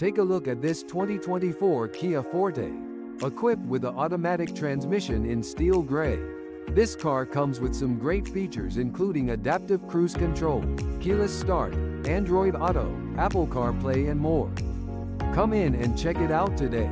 Take a look at this 2024 Kia Forte. Equipped with an automatic transmission in steel gray. This car comes with some great features including adaptive cruise control, keyless start, Android Auto, Apple CarPlay and more. Come in and check it out today.